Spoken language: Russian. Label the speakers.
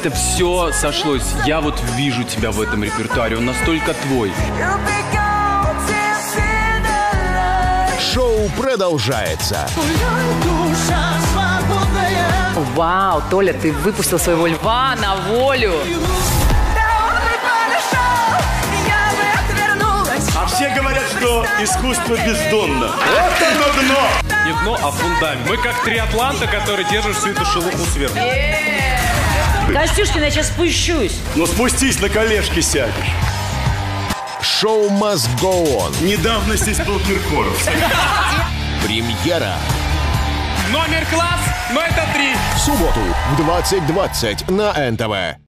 Speaker 1: как-то все сошлось. Я вот вижу тебя в этом репертуаре, он настолько твой.
Speaker 2: Шоу продолжается.
Speaker 3: Вау, Толя, ты выпустил своего льва на волю.
Speaker 4: А все говорят, что искусство бездонно. Вот оно дно!
Speaker 5: Не дно, а фундамент. Мы как три атланта, которые держат всю эту шелуху сверху.
Speaker 6: Костюшкин, я сейчас спущусь.
Speaker 4: Ну спустись, на колешки сядешь.
Speaker 2: Шоу must go on.
Speaker 4: Недавно здесь был Киркоров.
Speaker 2: Премьера
Speaker 5: Номер класс, но это три.
Speaker 2: в субботу в 20.20 на НТВ.